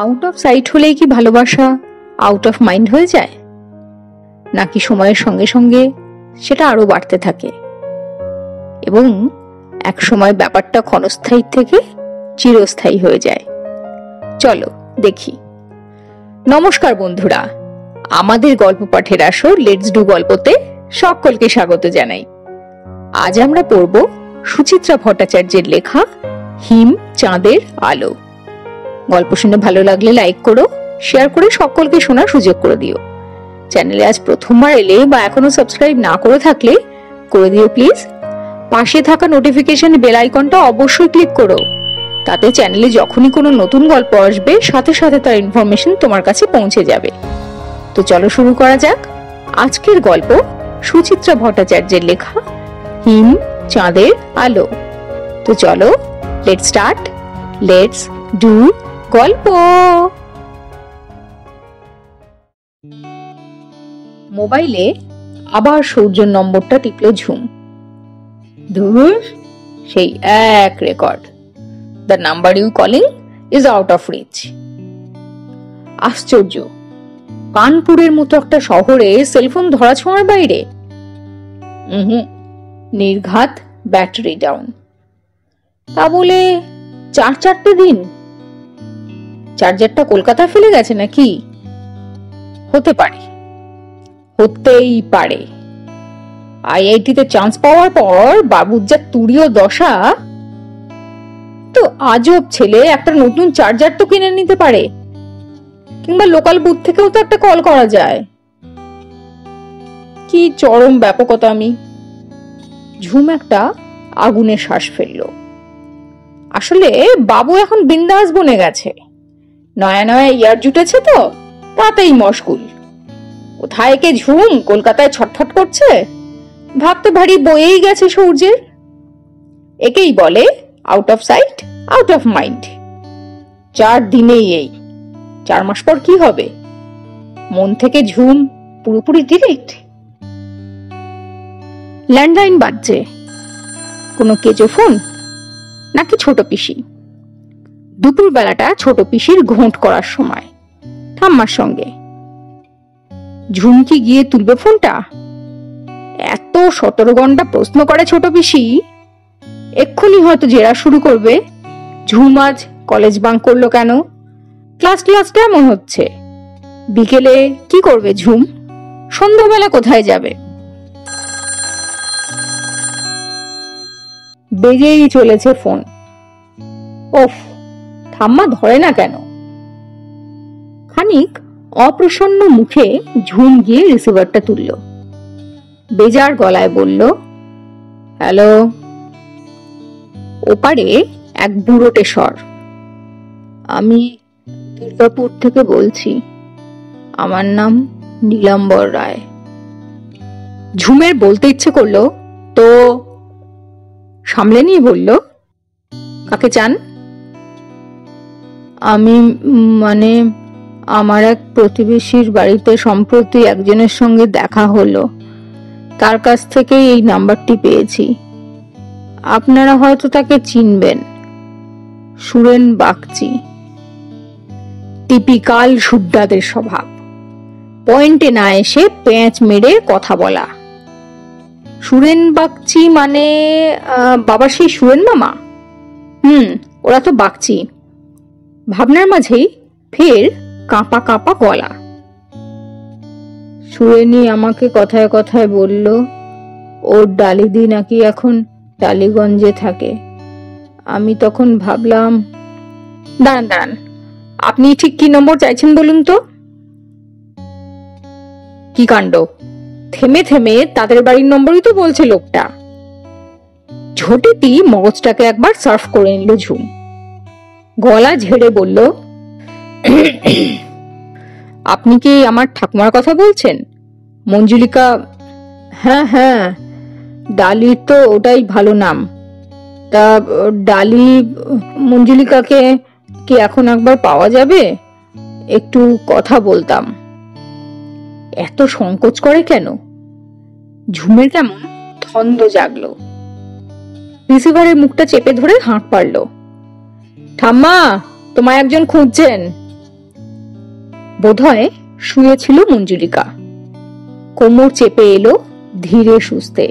Out of site হলেই কি ভালোবাসা আউট অফ মাইন্ড হয়ে যায়? নাকি সময়ের সঙ্গে সঙ্গে সেটা আরও বাড়তে থাকে? এবং এক সময় ব্যাপারটা ক্ষণস্থায়ী থেকে চিরস্থায়ী হয়ে যায়। চলো, দেখি। নমস্কার বন্ধুরা, আমাদের গল্প পাঠের আসো লেটস ডু গল্পতে সকলকে স্বাগত জানাই। আজ আমরা পড়ব সুচিত্রা ভট্টাচার্যের লেখা হিম, চাঁদের আলো। গল্প শুনে ভালো লাগলে লাইক করো শেয়ার করে সকলকে শোনার সুযোগ করে দিও। চ্যানেলে আজ প্রথমবার এলে বা এখনও সাবস্ক্রাইব না করে থাকলে করে দিও প্লিজ পাশে থাকা নোটিফিকেশন বেল আইকনটা অবশ্যই ক্লিক করো। তাতে চ্যানেলে যখনই কোনো নতুন গল্প আসবে, সাথে সাথে তার ইনফরমেশন তোমার কাছে পৌঁছে যাবে। তো চলো শুরু করা যাক। আজকের গল্প সুচিত্রা ভট্টাচার্যের লেখা, হিম, চাঁদের আলো। তো চলো লেটস স্টার্ট লেটস ডু গল্প। মোবাইলে আবার সৌর্যর নম্বরটা টিপল ঝুম। ধুর, সেই এক record. The number you calling is out of reach. আশ্চর্য, কানপুরের মতো একটা শহরে সেলফোন ধরাছোঁয়ার বাইরে। হুম নির্ঘাত ব্যাটারি ডাউন। তা বলে চার চারটে দিন চার্জারটা কলকাতা ফেলে গেছে নাকি? হতে পারে। হতেই পারে। আইআইটিতে চান্স পাওয়ার পর বাবুর যা তুরীয় দশা, তো আজব ছেলে, একটা নতুন চার্জার তো কিনে নিতে পারে। কিংবা লোকাল বুথ থেকেও তো একটা কল করা যায়। কি চরম ব্যাপকতা আমি। ঝুম একটা আগুনে শ্বাস ফেলল। আসলে বাবু এখন বিন্দাস বনে গেছে। নয়া নয়া ইয়ার জুটেছে তো, তাতেই মশগুল। কোথায় কে ঝুম, কলকাতায় ছটফট করছে? ভাবতে ভারী বয়েই গেছে সূর্যের। একেই বলে out of sight out of mind চার দিনেই এই। চার মাস পর কি হবে? মন থেকে ঝুম পুরোপুরি ডিরেক্ট ল্যান্ডলাইন বাজছে। কোনো কেজো ফোন নাকি ছোট পিসি? দুপুর বেলাটা ছোট পিসির ঘোঁট করার সময়। ঠাম্মার সঙ্গে। ঝুমকি গিয়ে তুলবে ফোনটা? এত সতেরো ঘণ্টা প্রশ্ন করে ছোট পিসি। এক্ষুনি হয়তো জেরা শুরু করবে। ঝুম আজ কলেজ বাং করল কেন? ক্লাস ক্লাস কেমন হচ্ছে? বিকেলে কি করবে ঝুম? সন্ধ্যাবেলা কোথায় যাবে? বেজেই চলেছে ফোন। ওফ ঠাম্মা ধরে না কেন? খানিক অপ্রসন্ন মুখে ঝুম গিয়ে রিসিভারটা তুলল। বেজার গলায় বলল, হ্যালো, ওপারে এক বুড়োটে স্বর। আমি দুর্গাপুর থেকে বলছি, আমার নাম নীলাম্বর রায়। ঝুমের বলতে ইচ্ছে করল, তো সামলে নিয়ে বলল, কাকে চান? আমি মানে আমার এক প্রতিবেশীর বাড়িতে সম্প্রতি একজনের সঙ্গে দেখা হলো। তার কাছ থেকেই এই নাম্বারটি পেয়েছি। আপনারা হয়তো তাকে চিনবেন। সুরেন বাগচি। টিপিক্যাল সুদ্দাদের স্বভাব। পয়েন্টে না এসে পেঁচ মেরে কথা বলা। সুরেন বাগচি মানে বাবা সেই সুরেন মামা? হুম, ওরা তো বাগচি। ভাবনার মাঝেই ফের কাঁপা কাঁপা গলা। সুরেনি আমাকে কথায় কথায় বলল, ওর ডালিদি নাকি এখন টালিগঞ্জে থাকে। আমি তখন ভাবলাম, দাঁড়ান দাঁড়ান, আপনি ঠিক কি নম্বর চাইছেন বলুন তো? কি কাণ্ড? থেমে থেমে তাদের বাড়ির নম্বরই তো বলছে লোকটা। ঝোটেতি মগজটাকে একবার সার্ভ করে নিল ঝুম। গলা ঝেড়ে বলল, আপনি কি আমার ঠাকুমার কথা বলছেন? মঞ্জুলিকা হ্যাঁ হ্যাঁ ডালির তো ওটাই ভালো নাম। তা, ডালি, মঞ্জুলিকাকে কি এখন একবার পাওয়া যাবে? একটু কথা বলতাম। এত সংকোচ করে কেন? ঝুমের কেমন, ধন্দ জাগলো। রিসিভারের মুখটা চেপে ধরে হাঁক পারল ঠাম্মা, তোমায় একজন খুঁজছেন। বোধহয় শুয়েছিল মঞ্জুলিকা। কোমর চেপে এলো ধীরে সুস্থে।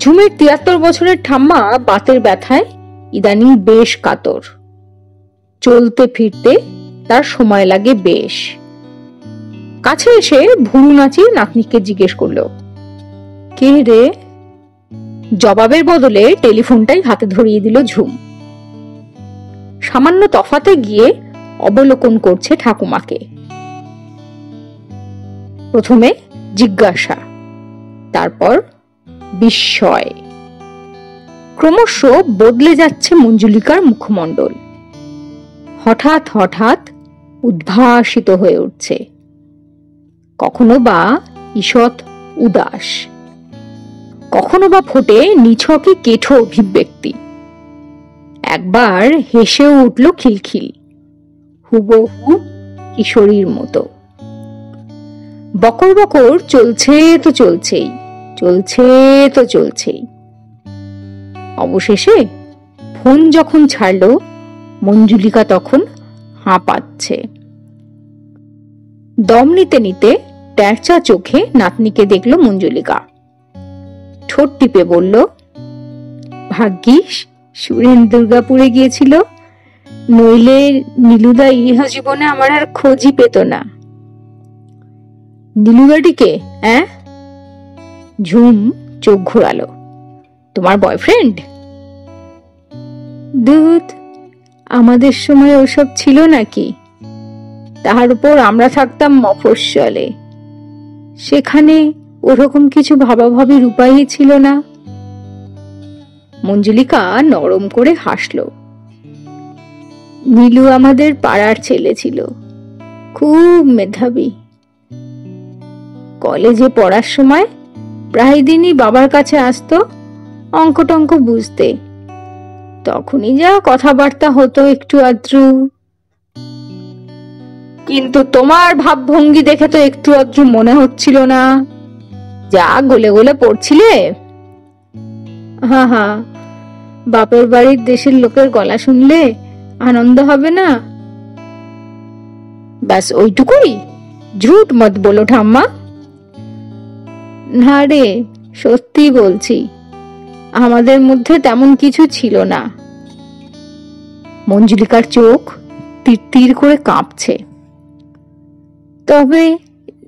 ঝুমের তিয়াত্তর বছরের ঠাম্মা বাতের ব্যথায় ইদানিং বেশ কাতর। চলতে ফিরতে তার সময় লাগে বেশ। কাছে এসে ভুরু নাচিয়ে নাতনিকে জিজ্ঞেস করল, কে রে? জবাবের বদলে টেলিফোনটাই হাতে ধরিয়ে দিল ঝুম। সামান্য তফাতে গিয়ে অবলোকন করছে ঠাকুমাকে। প্রথমে জিজ্ঞাসা, তারপর বিস্ময়। ক্রমশ বদলে যাচ্ছে মঞ্জুলিকার মুখমণ্ডল। হঠাৎ হঠাৎ উদ্ভাসিত হয়ে উঠছে। কখনো বা ঈষৎ উদাস, কখনো বা ফোটে নিছকে কেঠো অভিব্যক্তি। একবার হেসেও উঠল খিলখিল। হুবহু কিশোরীর মতো। বকর বকর চলছে তো চলছেই, চলছে তো চলছেই। অবশেষে ফোন যখন ছাড়ল, মঞ্জুলিকা তখন হাঁপাচ্ছে। দম নিতে নিতে ট্যাঁচা চোখে নাতনিকে দেখল মঞ্জুলিকা। ঠোঁট টিপে বলল, ভাগ্যিস সুরেন দুর্গাপুরে গিয়েছিল। নইলে নীলুদা ইহা জীবনে আমার আর খোঁজই পেত না। নীলুদাটিকে হ্যাঁ ঝুম চোখ ঘোরালো। তোমার বয়ফ্রেন্ড দুধ, আমাদের সময় ওসব ছিল নাকি? তাহার উপর আমরা থাকতাম মফস্বলে। সেখানে ওরকম কিছু ভাবাভাবির উপায়ই ছিল না। মঞ্জুলিকা নরম করে হাসল। নীলু আমাদের পাড়ার ছেলে ছিল। খুব মেধাবী। কলেজে পড়ার সময় প্রায় দিনই বাবার কাছে আসতো অঙ্ক টঙ্ক বুঝতে। তখনই যা কথাবার্তা হতো একটু আদ্রু। কিন্তু তোমার ভাবভঙ্গি দেখে তো একটু আদ্রু মনে হচ্ছিল না। যা গলে গলে পড়ছিলে। হ্যাঁ হা। বাপের বাড়ির দেশের লোকের গলা শুনলে আনন্দ হবে না? ব্যাস, ওইটুকুই। ঝুট মত বলো ঠাম্মা। না রে, সত্যি বলছি, আমাদের মধ্যে তেমন কিছু ছিল না। মঞ্জুলিকার চোখ তীর তীর করে কাঁপছে। তবে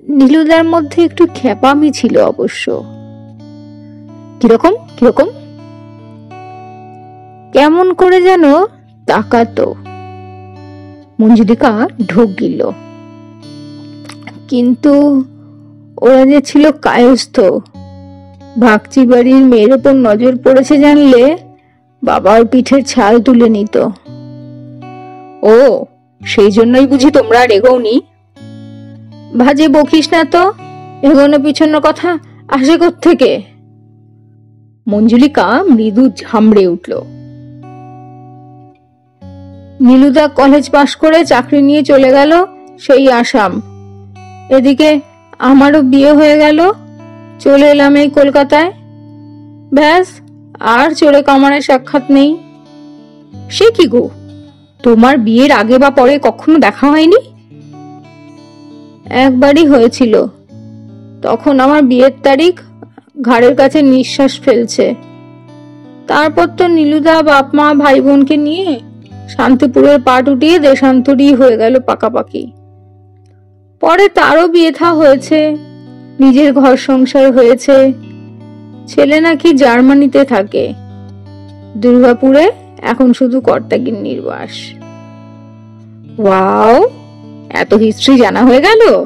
নীলুদার মধ্যে একটু খেপামি ছিল অবশ্য। কীরকম কীরকম? কেমন করে যেন তাকাতো। মঞ্জুলিকা ঢোক গিল কিন্তু ওরা যে ছিল কায়স্থ। ভাগচি বাড়ির মেয়ের ওপর নজর পড়েছে জানলে বাবার পিঠের ছাল তুলে নিত। ও, সেই জন্যই বুঝি তোমরা আর এগোনি ভাজে বকিস না তো, এগোনো পিছনের কথা আসে থেকে মঞ্জুলিকা মৃদু ঝামড়ে উঠল। নীলুদা কলেজ পাশ করে চাকরি নিয়ে চলে গেল সেই আসাম। এদিকে আমারও বিয়ে হয়ে গেল, চলে এলাম এই কলকাতায়। ব্যাস, আর চোরে কামারের সাক্ষাৎ নেই। সে কি গো? তোমার বিয়ের আগে বা পরে কখনো দেখা হয়নি? একবারই হয়েছিল। তখন আমার বিয়ের তারিখ ঘাড়ের কাছে নিঃশ্বাস ফেলছে। তারপর তো নীলুদা বাপ মা ভাই বোনকে নিয়ে শান্তিপুরের পাট উঠিয়ে দেশান্তরী হয়ে গেল পাকাপাকি। পরে তারও বিয়ে থা হয়েছে, নিজের ঘর সংসার হয়েছে, ছেলে নাকি জার্মানিতে থাকে। দুর্গাপুরে এখন শুধু কর্তাগির নির্বাস। ওয়াও, এত হিস্ট্রি জানা হয়ে গেল?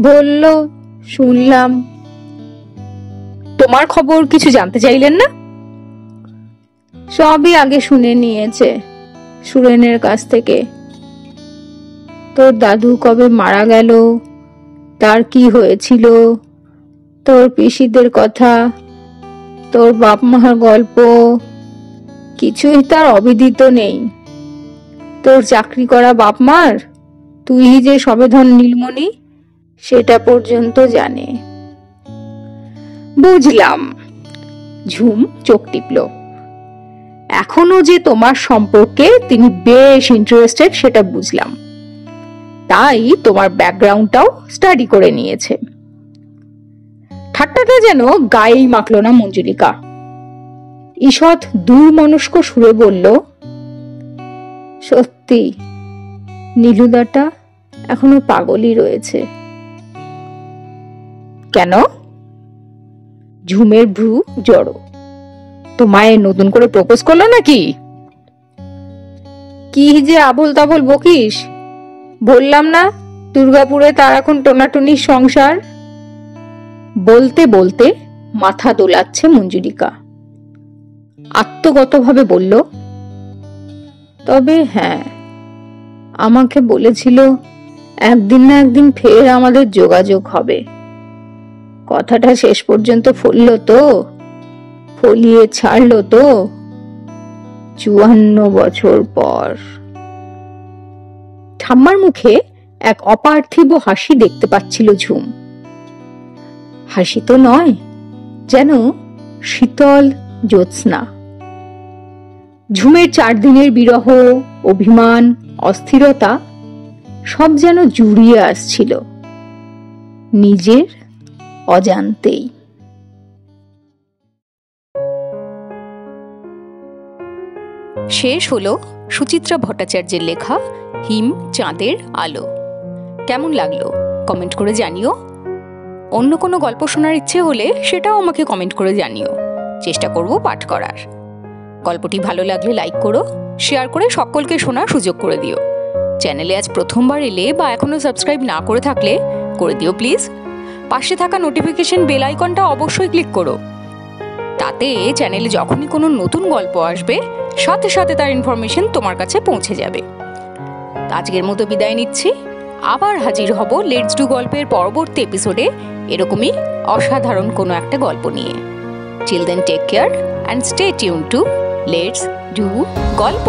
বলল, শুনলাম। তোমার খবর কিছু জানতে চাইলেন না? সবই আগে শুনে নিয়েছে, সুরেনের কাছ থেকে। তোর দাদু কবে মারা গেল? তার কি হয়েছিল? তোর পিসিদের কথা? তোর বাপ মার গল্প? কিছুই তার অবিদিত নেই। তোর চাকরি করা বাপ মার তুই যে সবেধন নীলমণি, সেটা পর্যন্ত জানে। বুঝলাম। ঝুম, চোখ টিপল। এখনও যে তোমার সম্পর্কে তিনি বেশ ইন্টারেস্টেড সেটা বুঝলাম। তাই তোমার ব্যাকগ্রাউন্ডটাও স্টাডি করে নিয়েছে। ঠাট্টাটা যেন গায়েই মাখল না মঞ্জুলিকা। ঈষৎ দুর্মনস্ক সুরে বলল, সত্যি, নীলুদাটা এখনও পাগলই রয়েছে। কেন? ঝুমের ভ্রু জড়ো। তো মায়ের নতুন করে প্রপোজ করল নাকি? কি যে আবল তাবল বকিস। বললাম না, দুর্গাপুরে তার এখন টোনাটুনির সংসার? বলতে বলতে মাথা দোলাচ্ছে মঞ্জুরিকা। আত্মগতভাবে বলল, তবে হ্যাঁ আমাকে বলেছিল একদিন না একদিন ফের আমাদের যোগাযোগ হবে। কথাটা শেষ পর্যন্ত ফলল তো। ফলিয়ে ছাড়লো তো। চুয়ান্ন বছর পর। ঠাম্মার মুখে এক অপার্থিব হাসি দেখতে পাচ্ছিল ঝুম। হাসি তো নয়, যেন শীতল জ্যোৎস্না। ঝুমের চার দিনের বিরহ, অভিমান, অস্থিরতা সব যেন জুড়িয়ে আসছিল নিজের অজান্তেই। শেষ হলো সুচিত্রা ভট্টাচার্যের লেখা হিম চাঁদের আলো। কেমন লাগল? কমেন্ট করে জানিও। অন্য কোনো গল্প শোনার ইচ্ছে হলে সেটাও আমাকে কমেন্ট করে জানিও। চেষ্টা করব পাঠ করার। গল্পটি ভালো লাগলে লাইক করো, শেয়ার করে সকলকে শোনার সুযোগ করে দিও। চ্যানেলে আজ প্রথমবার এলে বা এখনও সাবস্ক্রাইব না করে থাকলে করে দিও প্লিজ। পাশে থাকা নোটিফিকেশন বেল আইকনটা অবশ্যই ক্লিক করো। তাতে চ্যানেলে যখনই কোনো নতুন গল্প আসবে, সাথে সাথে তার ইনফরমেশন তোমার কাছে পৌঁছে যাবে। আজকের মতো বিদায় নিচ্ছি। আবার হাজির হব লেটস ডু গল্পের পরবর্তী এপিসোডে এরকমই অসাধারণ কোনো একটা গল্প নিয়ে। Children take care and stay tune to let's do গল্প!